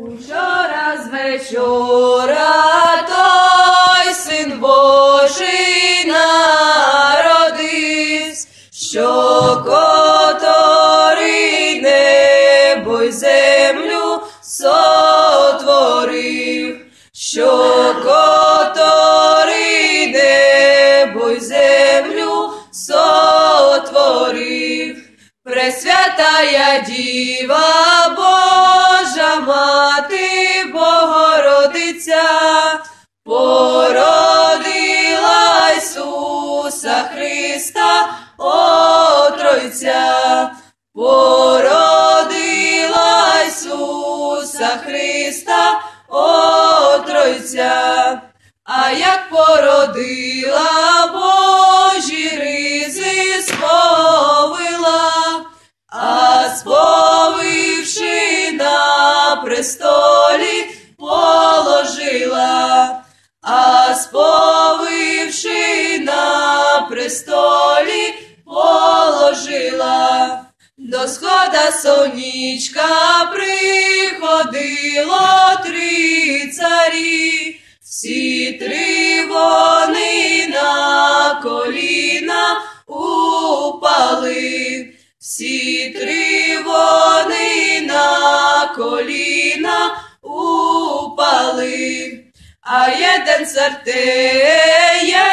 Учора з вечора той син Божий народився, що котрий небо й землю сотворив, що котрий небо й землю сотворив. Пресвятая Діва Божа Мати Богородиця, породила Ісуса Христа, О Тройця, породила Ісуса Христа, О Тройця, а як породила престолі положила, а сповивши на престолі положила. До схода сонічка приходило три царі, всі три коліна упали, а єден цартеє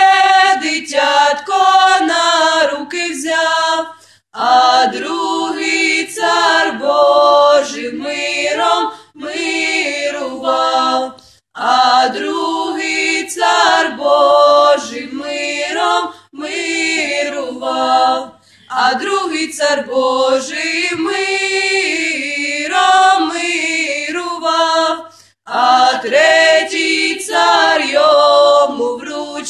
дитятко на руки взяв, а другий цар Божий миром мирував, а другий цар Божий миром мирував, а другий цар Божий миром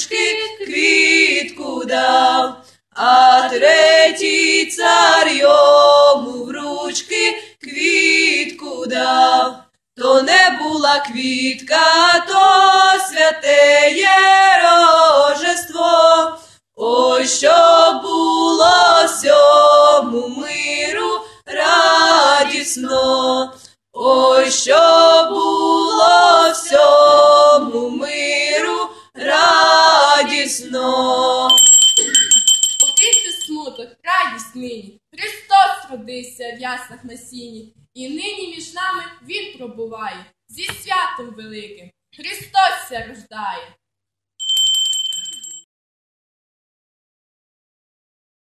ручки квітку дав, а третій цар йому в ручки квітку дав. То не була квітка, то святеє рожество. Ось що нині. Христос родився в яснах на сіні, і нині між нами Він пробуває зі святом великим. Христос ся рождає.